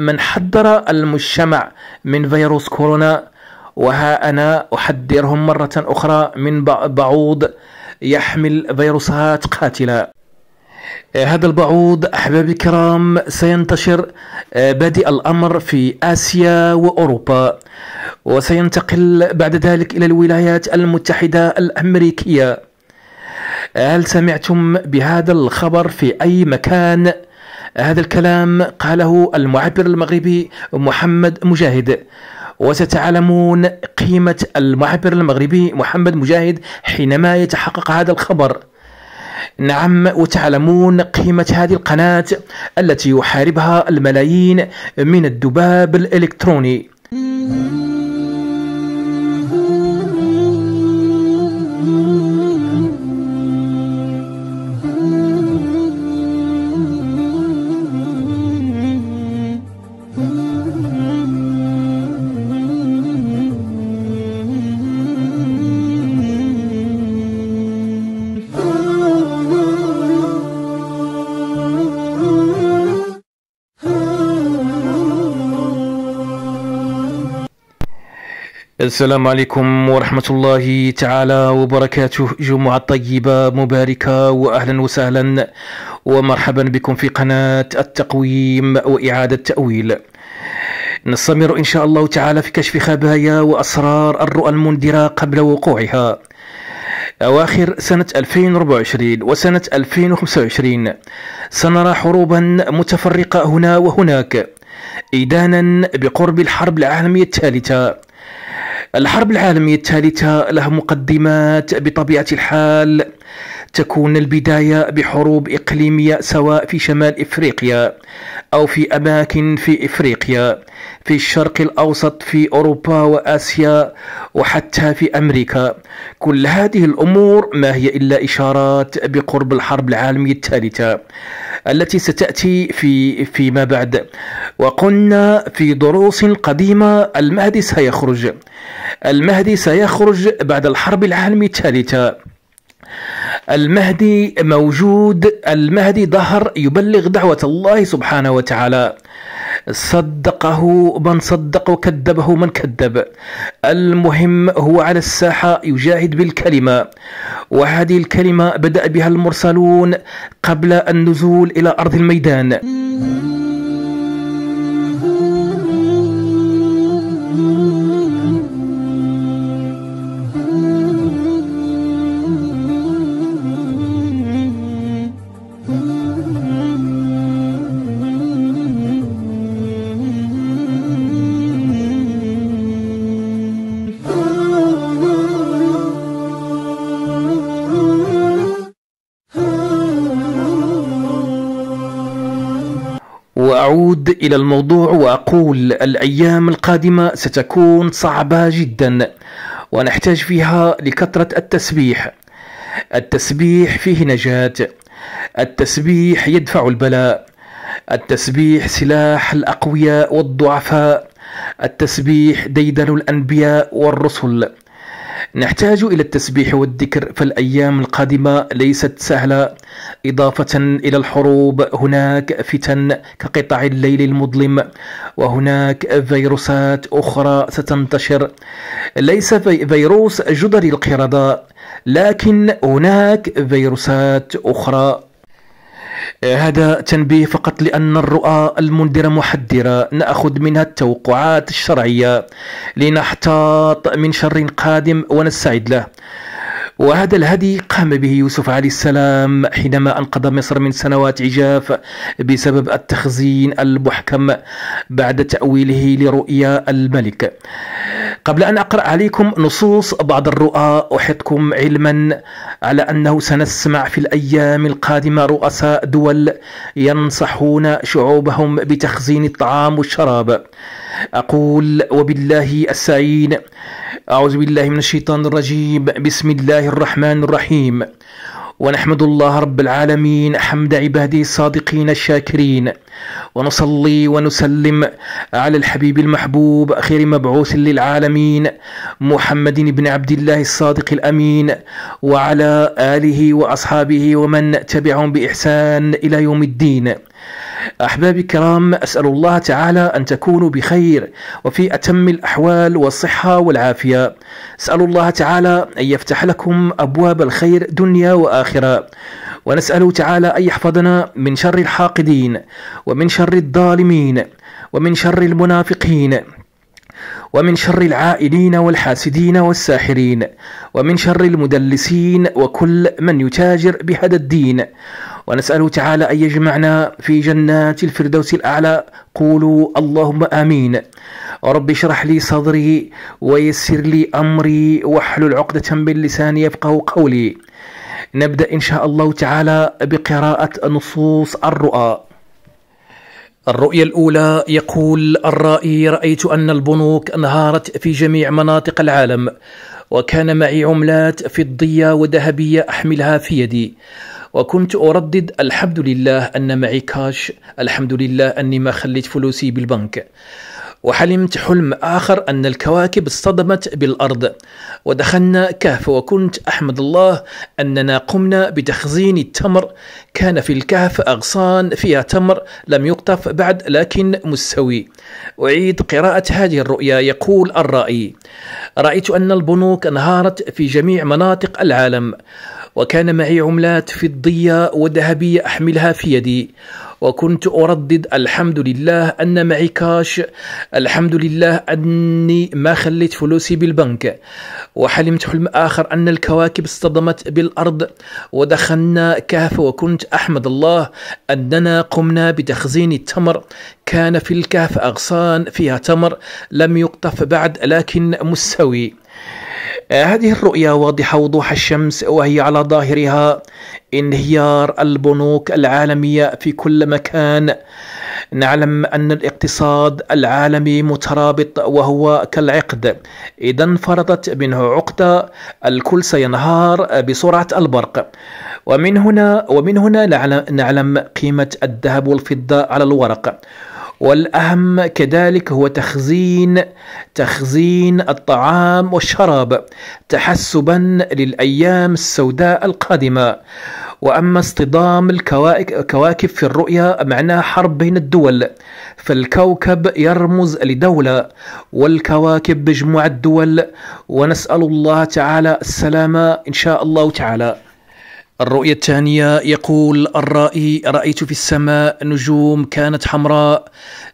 من حذر المجتمع من فيروس كورونا وها أنا أحذرهم مرة أخرى من بعوض يحمل فيروسات قاتلة. هذا البعوض أحبابي الكرام سينتشر بادئ الأمر في آسيا وأوروبا وسينتقل بعد ذلك إلى الولايات المتحدة الأمريكية. هل سمعتم بهذا الخبر في أي مكان؟ هذا الكلام قاله المعبر المغربي محمد مجاهد. وستعلمون قيمة المعبر المغربي محمد مجاهد حينما يتحقق هذا الخبر. نعم وتعلمون قيمة هذه القناة التي يحاربها الملايين من الذباب الإلكتروني. السلام عليكم ورحمة الله تعالى وبركاته. جمعة طيبة مباركة وأهلا وسهلا ومرحبا بكم في قناة التقويم وإعادة تأويل. نستمر إن شاء الله تعالى في كشف خبايا وأسرار الرؤى المنذرة قبل وقوعها. أواخر سنة 2024 وسنة 2025 سنرى حروبا متفرقة هنا وهناك. إيدانا بقرب الحرب العالمية الثالثة. الحرب العالمية الثالثة لها مقدمات بطبيعة الحال. تكون البداية بحروب إقليمية سواء في شمال إفريقيا أو في أماكن في إفريقيا في الشرق الأوسط في أوروبا وآسيا وحتى في أمريكا. كل هذه الأمور ما هي إلا إشارات بقرب الحرب العالمية الثالثة التي ستأتي في فيما بعد. وقلنا في دروس قديمة المهدي سيخرج. المهدي سيخرج بعد الحرب العالمية الثالثة. المهدي موجود. المهدي ظهر يبلغ دعوة الله سبحانه وتعالى. صدقه من صدق وكذبه من كذب. المهم هو على الساحة يجاهد بالكلمة. وهذه الكلمة بدأ بها المرسلون قبل النزول إلى أرض الميدان. وأعود إلى الموضوع وأقول الأيام القادمة ستكون صعبة جدا ونحتاج فيها لكثرة التسبيح. التسبيح فيه نجاة. التسبيح يدفع البلاء. التسبيح سلاح الأقوياء والضعفاء. التسبيح ديدن الأنبياء والرسل. نحتاج إلى التسبيح والذكر فالأيام القادمة ليست سهلة. إضافة إلى الحروب هناك فتن كقطع الليل المظلم وهناك فيروسات أخرى ستنتشر. ليس في فيروس جدري القردة لكن هناك فيروسات أخرى. هذا تنبيه فقط لأن الرؤى المنذرة محذرة. نأخذ منها التوقعات الشرعية لنحتاط من شر قادم ونستعد له. وهذا الهدي قام به يوسف عليه السلام حينما أنقذ مصر من سنوات عجاف بسبب التخزين المحكم بعد تأويله لرؤيا الملك. قبل أن أقرأ عليكم نصوص بعض الرؤى أحطكم علما على أنه سنسمع في الأيام القادمة رؤساء دول ينصحون شعوبهم بتخزين الطعام والشراب. أقول وبالله السعين أعوذ بالله من الشيطان الرجيم. بسم الله الرحمن الرحيم. ونحمد الله رب العالمين حمد عباده الصادقين الشاكرين. ونصلي ونسلم على الحبيب المحبوب خير مبعوث للعالمين محمد بن عبد الله الصادق الأمين وعلى آله وأصحابه ومن تبعهم بإحسان إلى يوم الدين. أحبابي الكرام أسأل الله تعالى أن تكونوا بخير وفي أتم الأحوال والصحة والعافية. أسأل الله تعالى أن يفتح لكم أبواب الخير دنيا وآخرة. ونسأله تعالى أن يحفظنا من شر الحاقدين ومن شر الظالمين ومن شر المنافقين ومن شر العائلين والحاسدين والساحرين ومن شر المدلسين وكل من يتاجر بهذا الدين. ونسأله تعالى أن يجمعنا في جنات الفردوس الأعلى. قولوا اللهم آمين. رب اشرح لي صدري ويسر لي أمري واحلل عقدة من لساني يفقه قولي. نبدأ إن شاء الله تعالى بقراءة نصوص الرؤى. الرؤية الأولى يقول الرائي رأيت أن البنوك انهارت في جميع مناطق العالم وكان معي عملات فضية وذهبية أحملها في يدي. وكنت أردد الحمد لله أن معي كاش الحمد لله أني ما خليت فلوسي بالبنك. وحلمت حلم آخر أن الكواكب اصطدمت بالأرض. ودخلنا كهف وكنت أحمد الله أننا قمنا بتخزين التمر. كان في الكهف أغصان فيها تمر لم يقطف بعد لكن مستوي. أعيد قراءة هذه الرؤيا يقول الرائي. رأيت أن البنوك انهارت في جميع مناطق العالم. وكان معي عملات فضية وذهبية أحملها في يدي. وكنت أردد الحمد لله أن معي كاش. الحمد لله أني ما خليت فلوسي بالبنك. وحلمت حلم آخر أن الكواكب اصطدمت بالأرض. ودخلنا كهف وكنت أحمد الله أننا قمنا بتخزين التمر. كان في الكهف أغصان فيها تمر. لم يقطف بعد لكن مستوي. هذه الرؤيا واضحة وضوح الشمس وهي على ظاهرها. انهيار البنوك العالمية في كل مكان. نعلم أن الاقتصاد العالمي مترابط وهو كالعقد. إذا انفرضت منه عقدة الكل سينهار بسرعة البرق. ومن هنا ومن هنا نعلم قيمة الذهب والفضة على الورق. والأهم كذلك هو تخزين تخزين الطعام والشراب تحسبا للأيام السوداء القادمة. وأما اصطدام الكواكب في الرؤيا معناه حرب بين الدول فالكوكب يرمز لدولة والكواكب مجموعة دول ونسأل الله تعالى السلامة إن شاء الله تعالى. الرؤية الثانية يقول الرائي رأيت في السماء نجوم كانت حمراء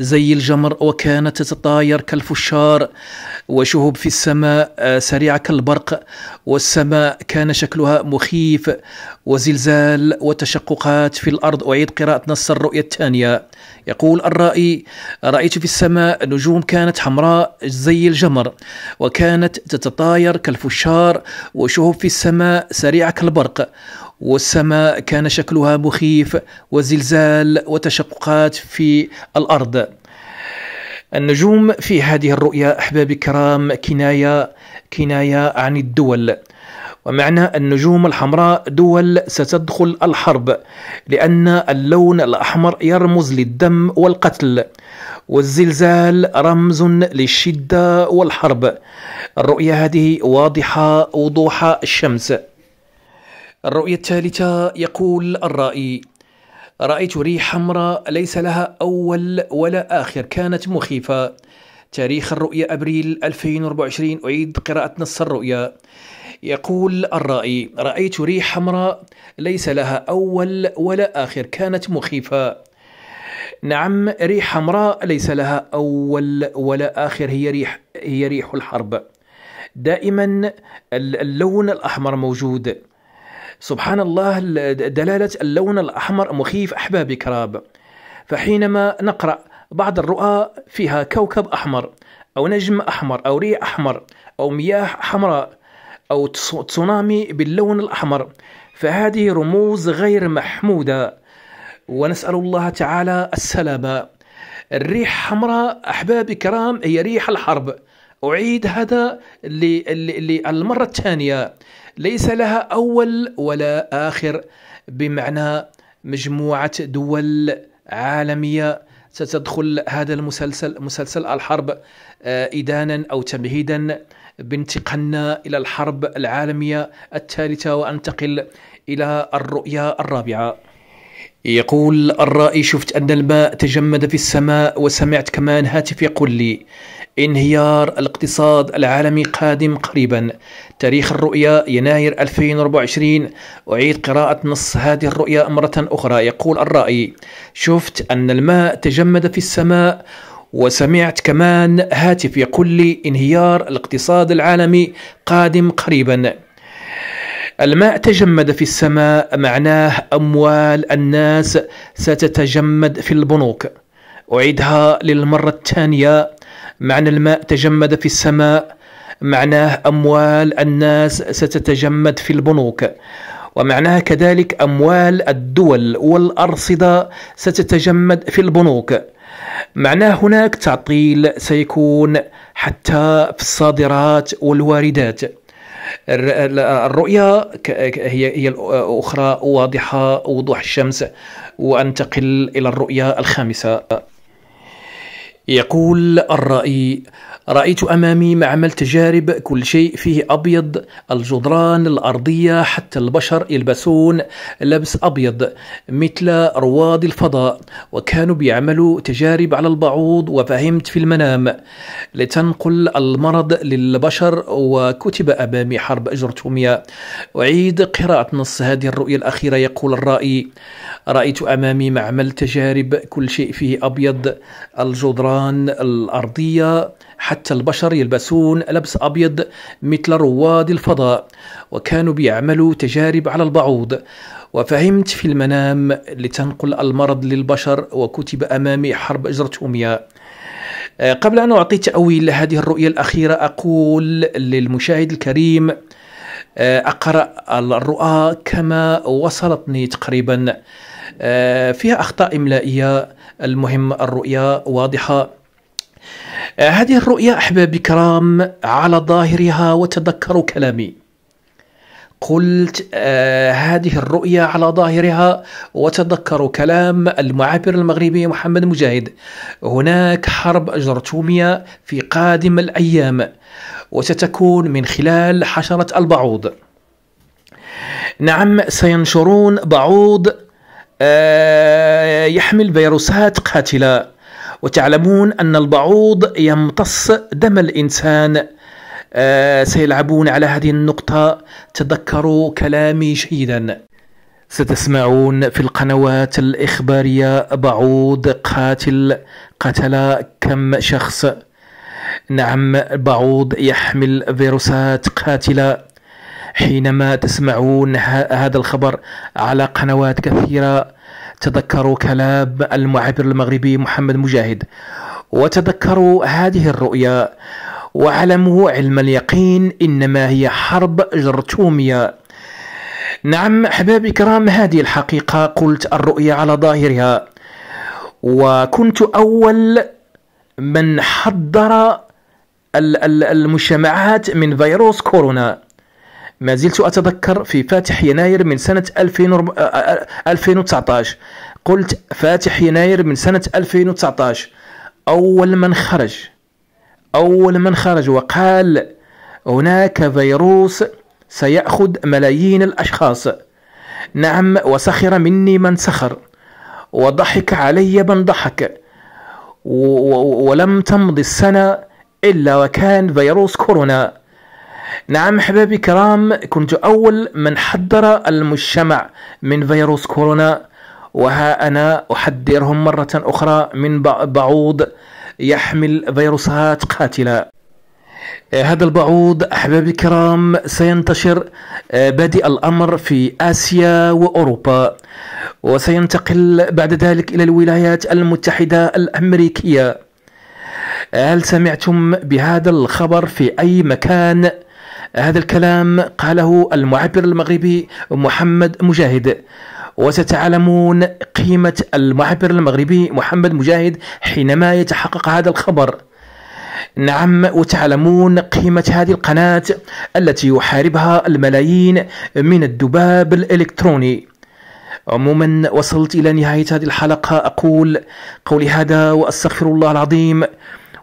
زي الجمر وكانت تتطاير كالفشار وشهب في السماء آه، سريعة كالبرق والسماء كان شكلها مخيف وزلزال وتشققات في الأرض. أعيد قراءة نص الرؤية الثانية. يقول الرائي رأيت في السماء نجوم كانت حمراء زي الجمر وكانت تتطاير كالفشار وشهب في السماء سريعة كالبرق. والسماء كان شكلها مخيف وزلزال وتشققات في الأرض. النجوم في هذه الرؤيا احبابي الكرام كناية كناية عن الدول. ومعنى النجوم الحمراء دول ستدخل الحرب لأن اللون الأحمر يرمز للدم والقتل. والزلزال رمز للشدة والحرب. الرؤيا هذه واضحة وضوح الشمس. الرؤية الثالثة يقول الرائي رأيت ريح حمراء ليس لها أول ولا آخر كانت مخيفة. تاريخ الرؤيا أبريل 2024 أعيد قراءة نص الرؤيا يقول الرائي رأيت ريح حمراء ليس لها أول ولا آخر كانت مخيفة. نعم ريح حمراء ليس لها أول ولا آخر هي ريح هي ريح الحرب. دائما اللون الأحمر موجود. سبحان الله دلالة اللون الأحمر مخيف أحبابي كراب. فحينما نقرأ بعض الرؤى فيها كوكب أحمر أو نجم أحمر أو ريح أحمر أو مياه حمراء أو تسونامي باللون الأحمر فهذه رموز غير محمودة. ونسأل الله تعالى السلامة. الريح حمراء أحبابي كرام هي ريح الحرب. أعيد هذا للمرة الثانية. ليس لها أول ولا آخر بمعنى مجموعة دول عالمية ستدخل هذا المسلسل مسلسل الحرب آه، إدانا أو تمهيدا بانتقالنا إلى الحرب العالمية الثالثة وأنتقل إلى الرؤية الرابعة. يقول الرائي شفت أن الماء تجمد في السماء وسمعت كمان هاتف يقول لي انهيار الاقتصاد العالمي قادم قريبا. تاريخ الرؤيا يناير 2024 أعيد قراءة نص هذه الرؤيا مرة أخرى يقول الرائي. شفت أن الماء تجمد في السماء وسمعت كمان هاتف يقول لي انهيار الاقتصاد العالمي قادم قريبا. الماء تجمد في السماء معناه أموال الناس ستتجمد في البنوك. أعيدها للمرة الثانية. معنى الماء تجمد في السماء معناه أموال الناس ستتجمد في البنوك. ومعناها كذلك أموال الدول والأرصدة ستتجمد في البنوك. معناه هناك تعطيل سيكون حتى في الصادرات والواردات. الرؤية هي هي الأخرى واضحة وضوح الشمس وأنتقل إلى الرؤية الخامسة. يقول الرأي رأيت أمامي معمل تجارب كل شيء فيه أبيض الجدران الأرضية حتى البشر يلبسون لبس أبيض مثل رواد الفضاء وكانوا بيعملوا تجارب على البعوض وفهمت في المنام. لتنقل المرض للبشر وكتب أمامي حرب أجرتوميا أعيد قراءة نص هذه الرؤية الأخيرة يقول الرأي. رأيت أمامي معمل تجارب كل شيء فيه أبيض الجدران الأرضية حتى البشر يلبسون لبس أبيض مثل رواد الفضاء وكانوا بيعملوا تجارب على البعوض. وفهمت في المنام لتنقل المرض للبشر وكتب أمامي حرب أجرتوميا آه، قبل أن أعطي تأويل لهذه الرؤية الأخيرة أقول للمشاهد الكريم آه، أقرأ الرؤى كما وصلتني تقريبا. فيها أخطاء إملائية المهم الرؤيا واضحة. آه، هذه الرؤيا أحبابي الكرام على ظاهرها وتذكروا كلامي. قلت آه هذه الرؤيا على ظاهرها وتذكروا كلام المعبر المغربي محمد مجاهد. هناك حرب جرثومية في قادم الأيام وستكون من خلال حشرة البعوض. نعم سينشرون بعوض آه يحمل فيروسات قاتلة. وتعلمون أن البعوض يمتص دم الإنسان. آه سيلعبون على هذه النقطة. تذكروا كلامي جيدا. ستسمعون في القنوات الإخبارية بعوض قاتل قتل كم شخص. نعم بعوض يحمل فيروسات قاتلة. حينما تسمعون هذا الخبر على قنوات كثيرة تذكروا كلام المعبر المغربي محمد مجاهد وتذكروا هذه الرؤيا واعلموا علم اليقين إنما هي حرب جرثوميه نعم أحبابي الكرام هذه الحقيقة قلت الرؤيا على ظاهرها وكنت أول من حضر المجتمعات من فيروس كورونا. ما زلت أتذكر في فاتح يناير من سنة 2019 قلت فاتح يناير من سنة 2019 أول من خرج. أول من خرج وقال هناك فيروس سيأخذ ملايين الأشخاص. نعم وسخر مني من سخر. وضحك علي من ضحك. ولم تمض السنة إلا وكان فيروس كورونا. نعم أحبابي كرام كنت أول من حذر المجتمع من فيروس كورونا وها أنا أحذرهم مرة أخرى من بعوض يحمل فيروسات قاتلة. هذا البعوض أحبابي الكرام سينتشر آه، بادئ الأمر في آسيا وأوروبا وسينتقل بعد ذلك إلى الولايات المتحدة الأمريكية. هل سمعتم بهذا الخبر في أي مكان؟ هذا الكلام قاله المعبر المغربي محمد مجاهد. وستعلمون قيمة المعبر المغربي محمد مجاهد حينما يتحقق هذا الخبر. نعم وتعلمون قيمة هذه القناة التي يحاربها الملايين من الذباب الإلكتروني. عموما وصلت إلى نهاية هذه الحلقة. أقول قولي هذا وأستغفر الله العظيم.